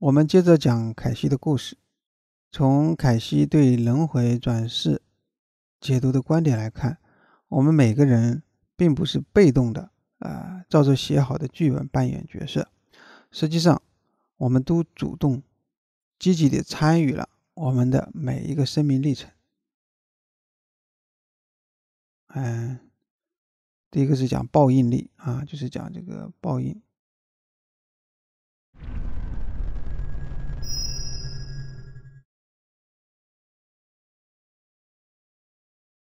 我们接着讲凯西的故事。从凯西对轮回转世解读的观点来看，我们每个人并不是被动的啊，照着写好的剧本扮演角色。实际上，我们都主动、积极的参与了我们的每一个生命历程。嗯，第一个是讲报应力啊，就是讲这个报应。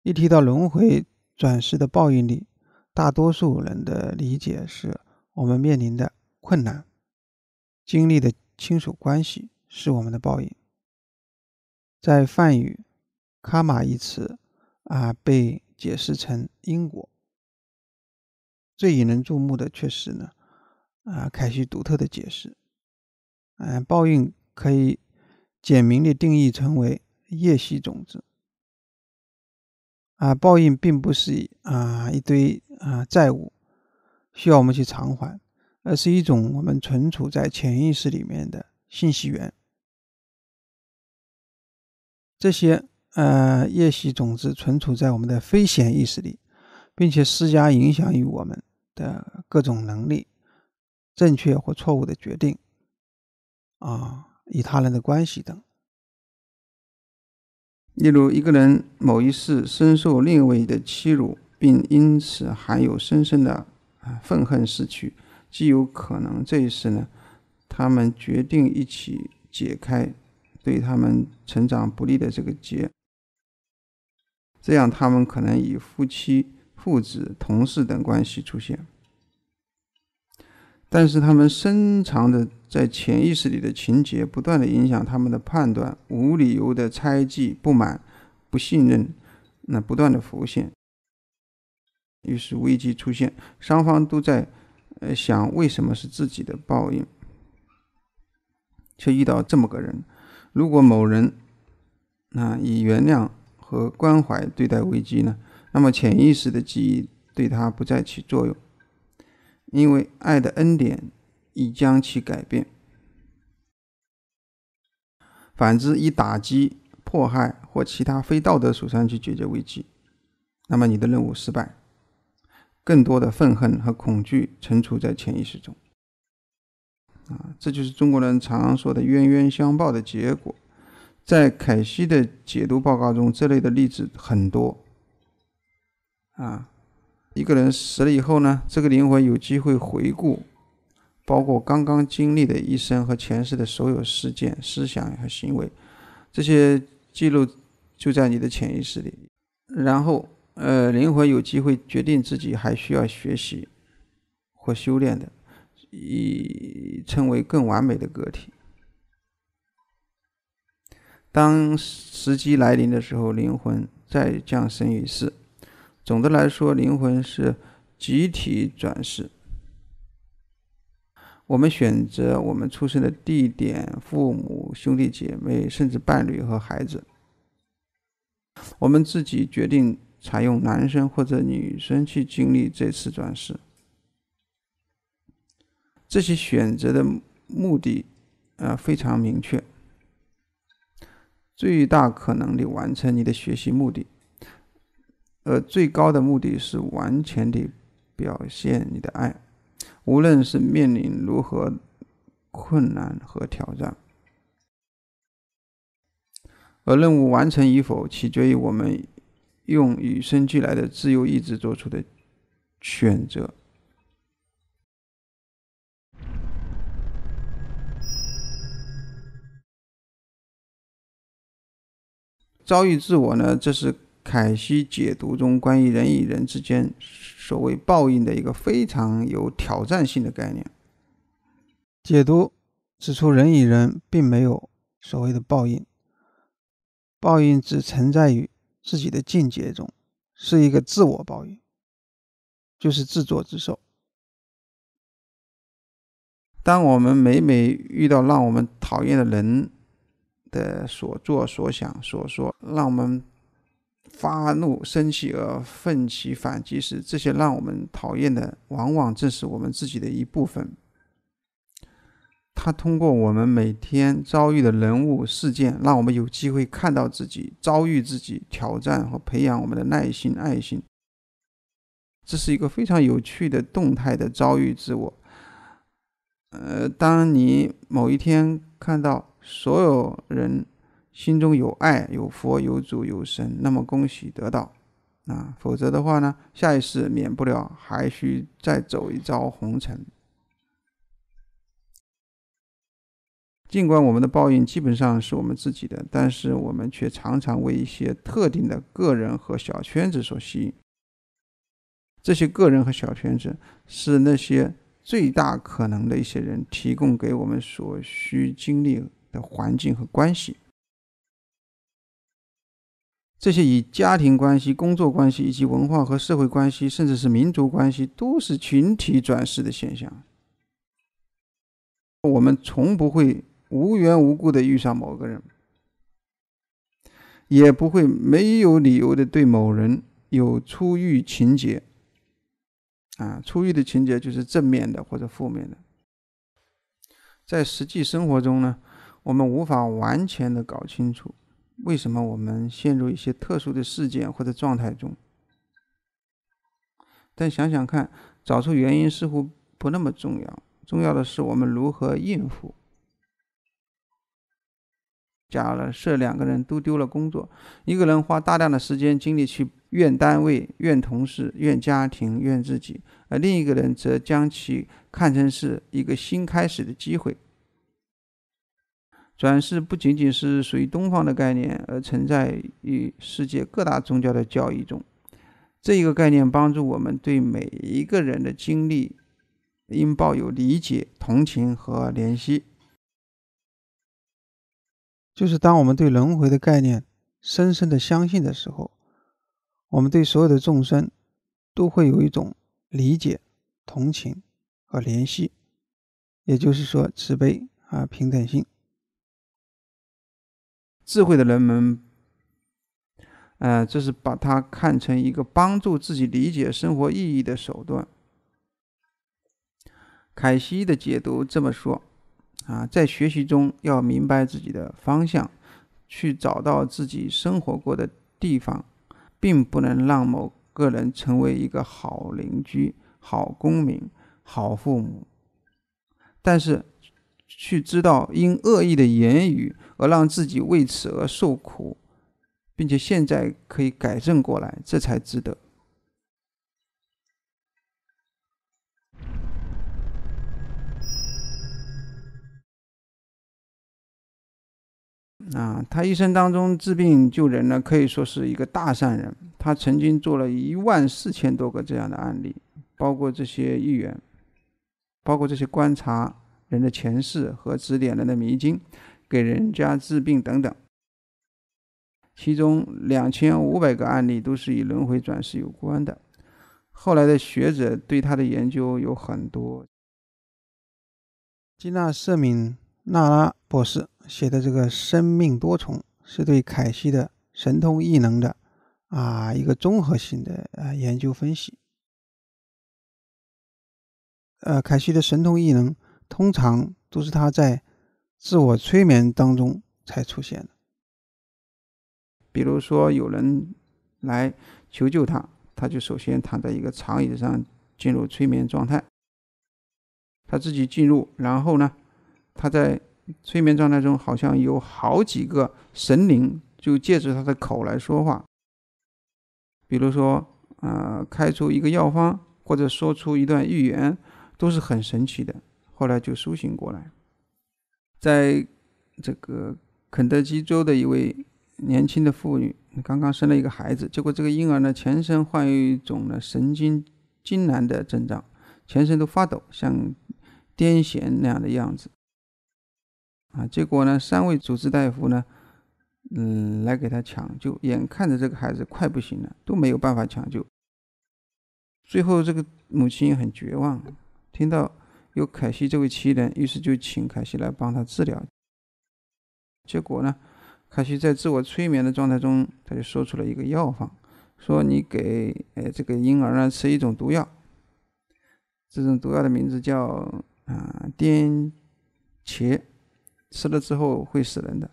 一提到轮回转世的报应力，大多数人的理解是我们面临的困难、经历的亲属关系是我们的报应。在梵语“卡玛”一词啊，被解释成因果。最引人注目的却是呢，啊，凯西独特的解释。嗯，报应可以简明的定义成为业系种子。啊，报应并不是啊一堆啊债务需要我们去偿还，而是一种我们存储在潜意识里面的信息源。这些呃业习种子存储在我们的非显意识里，并且施加影响于我们的各种能力、正确或错误的决定啊，与他人的关系等。例如，一个人某一世深受另一位的欺辱，并因此含有深深的愤恨失去，极有可能这一世呢，他们决定一起解开对他们成长不利的这个结，这样他们可能以夫妻、父子、同事等关系出现。但是他们深藏的在潜意识里的情节，不断的影响他们的判断，无理由的猜忌、不满、不信任，那不断的浮现。于是危机出现，双方都在呃想为什么是自己的报应，却遇到这么个人。如果某人啊以原谅和关怀对待危机呢，那么潜意识的记忆对他不再起作用。因为爱的恩典已将其改变。反之，以打击、迫害或其他非道德手段去解决危机，那么你的任务失败。更多的愤恨和恐惧存储在潜意识中。啊，这就是中国人常说的冤冤相报的结果。在凯西的解读报告中，这类的例子很多。啊。一个人死了以后呢，这个灵魂有机会回顾，包括刚刚经历的一生和前世的所有事件、思想和行为，这些记录就在你的潜意识里。然后，呃，灵魂有机会决定自己还需要学习或修炼的，以成为更完美的个体。当时机来临的时候，灵魂再降生于世。总的来说，灵魂是集体转世。我们选择我们出生的地点、父母、兄弟姐妹，甚至伴侣和孩子。我们自己决定采用男生或者女生去经历这次转世。这些选择的目的，呃，非常明确，最大可能的完成你的学习目的。而最高的目的是完全的表现你的爱，无论是面临如何困难和挑战，而任务完成与否取决于我们用与生俱来的自由意志做出的选择。遭遇自我呢？这是。凯西解读中关于人与人之间所谓报应的一个非常有挑战性的概念。解读指出，人与人并没有所谓的报应，报应只存在于自己的境界中，是一个自我报应，就是自作自受。当我们每每遇到让我们讨厌的人的所作所想所说，让我们发怒、生气而奋起反击时，这些让我们讨厌的，往往正是我们自己的一部分。他通过我们每天遭遇的人物事件，让我们有机会看到自己遭遇自己挑战和培养我们的耐心、爱心。这是一个非常有趣的动态的遭遇自我。呃，当你某一天看到所有人心中有爱、有佛、有主、有神，那么恭喜得到啊！否则的话呢，下一世免不了还需再走一遭红尘。尽管我们的报应基本上是我们自己的，但是我们却常常为一些特定的个人和小圈子所吸引。这些个人和小圈子是那些最大可能的一些人提供给我们所需经历的环境和关系。这些以家庭关系、工作关系以及文化和社会关系，甚至是民族关系，都是群体转世的现象。我们从不会。无缘无故的遇上某个人，也不会没有理由的对某人有出狱情节。啊，出狱的情节就是正面的或者负面的。在实际生活中呢，我们无法完全的搞清楚为什么我们陷入一些特殊的事件或者状态中。但想想看，找出原因似乎不那么重要，重要的是我们如何应付。假了设两个人都丢了工作，一个人花大量的时间精力去怨单位、怨同事、怨家庭、怨自己，而另一个人则将其看成是一个新开始的机会。转世不仅仅是属于东方的概念，而存在于世界各大宗教的教义中。这一个概念帮助我们对每一个人的经历应抱有理解、同情和怜惜。就是当我们对轮回的概念深深的相信的时候，我们对所有的众生都会有一种理解、同情和怜惜，也就是说慈悲啊、平等性。智慧的人们，呃，这是把它看成一个帮助自己理解生活意义的手段。凯西的解读这么说。啊，在学习中要明白自己的方向，去找到自己生活过的地方，并不能让某个人成为一个好邻居、好公民、好父母。但是，去知道因恶意的言语而让自己为此而受苦，并且现在可以改正过来，这才值得。啊，他一生当中治病救人呢，可以说是一个大善人。他曾经做了一万四千多个这样的案例，包括这些议员，包括这些观察人的前世和指点人的迷津，给人家治病等等。其中两千五百个案例都是与轮回转世有关的。后来的学者对他的研究有很多。基纳瑟敏纳拉博士。写的这个《生命多重》是对凯西的神通异能的啊一个综合性的呃研究分析。呃，凯西的神通异能通常都是他在自我催眠当中才出现的。比如说，有人来求救他，他就首先躺在一个长椅子上进入催眠状态，他自己进入，然后呢，他在。催眠状态中，好像有好几个神灵就借着他的口来说话，比如说，呃，开出一个药方，或者说出一段预言，都是很神奇的。后来就苏醒过来。在这个肯德基州的一位年轻的妇女，刚刚生了一个孩子，结果这个婴儿呢，全身患有一种呢神经痉挛的症状，全身都发抖，像癫痫那样的样子。啊，结果呢，三位主治大夫呢，嗯，来给他抢救，眼看着这个孩子快不行了，都没有办法抢救。最后，这个母亲很绝望，听到有凯西这位奇人，于是就请凯西来帮他治疗。结果呢，凯西在自我催眠的状态中，他就说出了一个药方，说你给呃这个婴儿呢吃一种毒药，这种毒药的名字叫啊癫。茄吃了之后会死人的。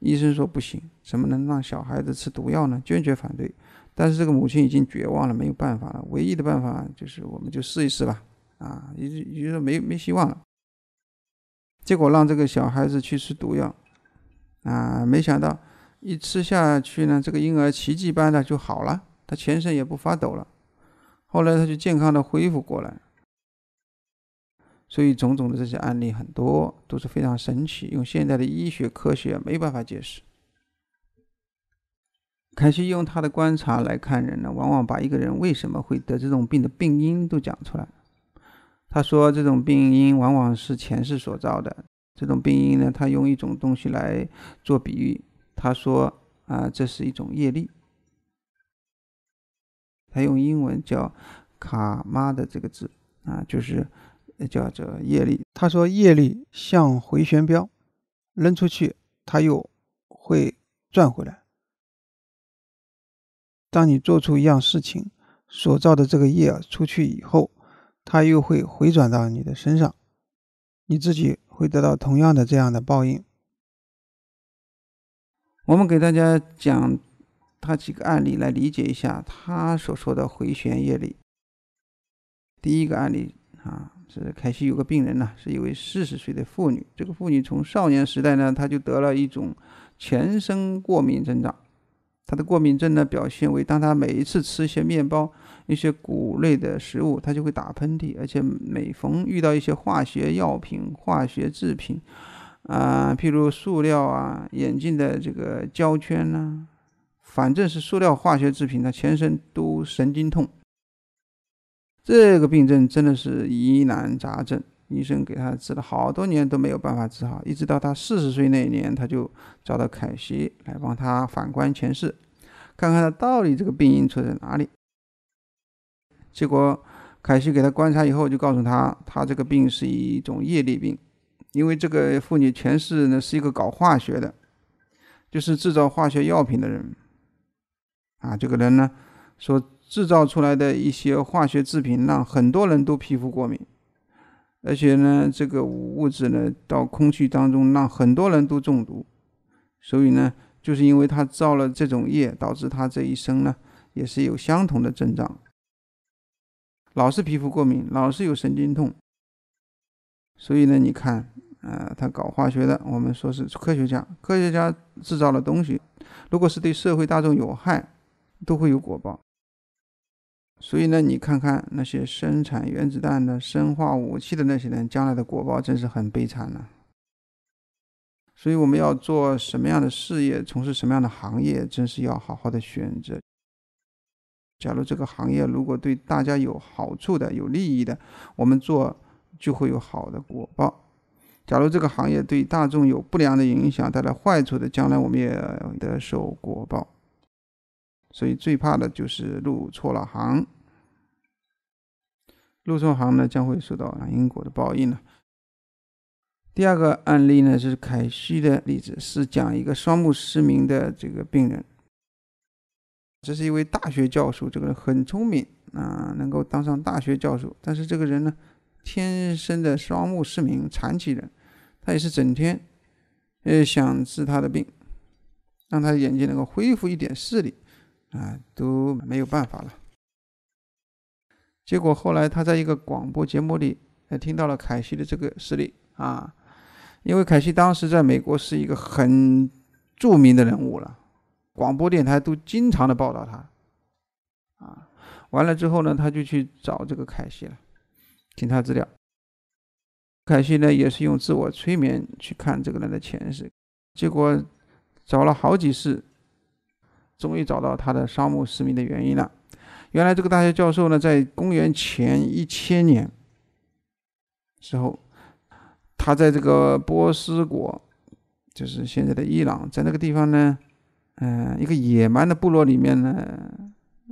医生说不行，怎么能让小孩子吃毒药呢？坚决反对。但是这个母亲已经绝望了，没有办法了。唯一的办法就是我们就试一试吧。啊，也也就说没没希望了。结果让这个小孩子去吃毒药，啊，没想到一吃下去呢，这个婴儿奇迹般的就好了，他全身也不发抖了。后来他就健康的恢复过来。所以种种的这些案例很多都是非常神奇，用现代的医学科学没办法解释。凯西用他的观察来看人呢，往往把一个人为什么会得这种病的病因都讲出来。他说，这种病因往往是前世所造的。这种病因呢，他用一种东西来做比喻。他说，啊，这是一种业力。他用英文叫“卡妈”的这个字，啊，就是叫做业力。他说，业力像回旋镖，扔出去，它又会转回来。当你做出一样事情，所造的这个业出去以后。它又会回转到你的身上，你自己会得到同样的这样的报应。我们给大家讲他几个案例来理解一下他所说的回旋业力。第一个案例啊，是凯西有个病人呢，是一位四十岁的妇女。这个妇女从少年时代呢，她就得了一种全身过敏症状。她的过敏症呢，表现为当她每一次吃一些面包。一些谷类的食物，它就会打喷嚏，而且每逢遇到一些化学药品、化学制品，啊，譬如塑料啊、眼镜的这个胶圈呐，反正是塑料化学制品，他全身都神经痛。这个病症真的是疑难杂症，医生给他治了好多年都没有办法治好，一直到他四十岁那一年，他就找到凯西来帮他反观前世，看看他到底这个病因出在哪里。结果，凯西给他观察以后，就告诉他，他这个病是一种业力病，因为这个妇女前世呢是一个搞化学的，就是制造化学药品的人。啊，这个人呢，所制造出来的一些化学制品让很多人都皮肤过敏，而且呢，这个物质呢到空气当中让很多人都中毒，所以呢，就是因为他造了这种业，导致他这一生呢也是有相同的症状。老是皮肤过敏，老是有神经痛，所以呢，你看，呃，他搞化学的，我们说是科学家，科学家制造的东西，如果是对社会大众有害，都会有果报。所以呢，你看看那些生产原子弹的、生化武器的那些人，将来的果报真是很悲惨呢。所以我们要做什么样的事业，从事什么样的行业，真是要好好的选择。假如这个行业如果对大家有好处的、有利益的，我们做就会有好的果报；假如这个行业对大众有不良的影响、带来坏处的，将来我们也得受果报。所以最怕的就是入错了行，入错行呢，将会受到因果的报应了。第二个案例呢，是凯西的例子，是讲一个双目失明的这个病人。这是一位大学教授，这个人很聪明啊，能够当上大学教授。但是这个人呢，天生的双目失明，残疾人，他也是整天，呃，想治他的病，让他眼睛能够恢复一点视力，啊，都没有办法了。结果后来他在一个广播节目里，呃，听到了凯西的这个事例啊，因为凯西当时在美国是一个很著名的人物了。广播电台都经常的报道他，啊，完了之后呢，他就去找这个凯西了，听他资料。凯西呢也是用自我催眠去看这个人的前世，结果找了好几次，终于找到他的双目失明的原因了。原来这个大学教授呢，在公元前一千年时候，他在这个波斯国，就是现在的伊朗，在那个地方呢。嗯，一个野蛮的部落里面呢，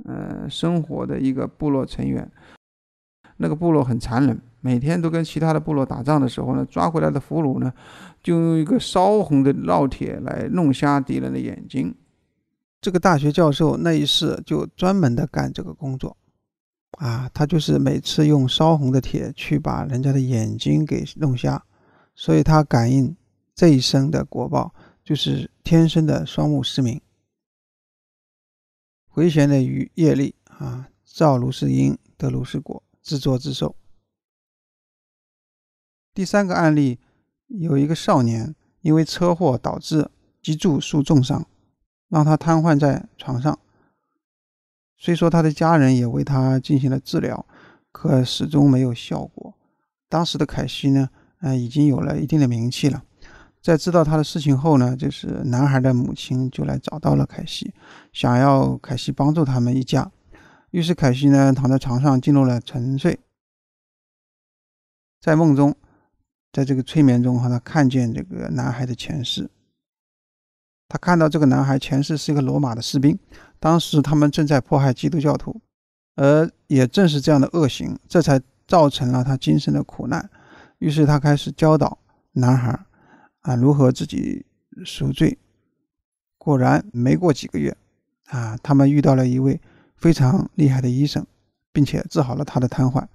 呃，生活的一个部落成员，那个部落很残忍，每天都跟其他的部落打仗的时候呢，抓回来的俘虏呢，就用一个烧红的烙铁来弄瞎敌人的眼睛。这个大学教授那一世就专门的干这个工作，啊，他就是每次用烧红的铁去把人家的眼睛给弄瞎，所以他感应这一生的果报就是天生的双目失明。回旋的于业力啊，造如是因，得如是果，自作自受。第三个案例，有一个少年因为车祸导致脊柱受重伤，让他瘫痪在床上。虽说他的家人也为他进行了治疗，可始终没有效果。当时的凯西呢，呃，已经有了一定的名气了。在知道他的事情后呢，就是男孩的母亲就来找到了凯西，想要凯西帮助他们一家。于是凯西呢，躺在床上进入了沉睡，在梦中，在这个催眠中，哈，他看见这个男孩的前世。他看到这个男孩前世是一个罗马的士兵。当时他们正在迫害基督教徒，而也正是这样的恶行，这才造成了他今生的苦难。于是他开始教导男孩啊如何自己赎罪。果然，没过几个月，啊，他们遇到了一位非常厉害的医生，并且治好了他的瘫痪。